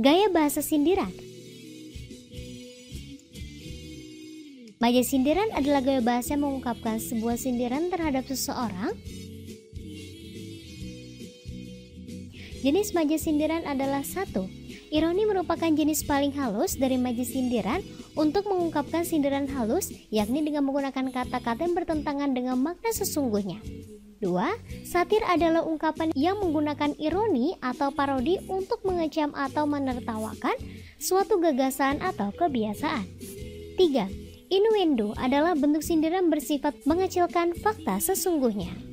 Gaya bahasa sindiran Maja sindiran adalah gaya bahasa yang mengungkapkan sebuah sindiran terhadap seseorang. Jenis maja sindiran adalah satu. Ironi merupakan jenis paling halus dari maja sindiran untuk mengungkapkan sindiran halus, yakni dengan menggunakan kata-kata yang bertentangan dengan makna sesungguhnya. Dua, satir adalah ungkapan yang menggunakan ironi atau parodi untuk mengecam atau menertawakan suatu gagasan atau kebiasaan. Tiga, Innuendo adalah bentuk sindiran bersifat mengecilkan fakta sesungguhnya.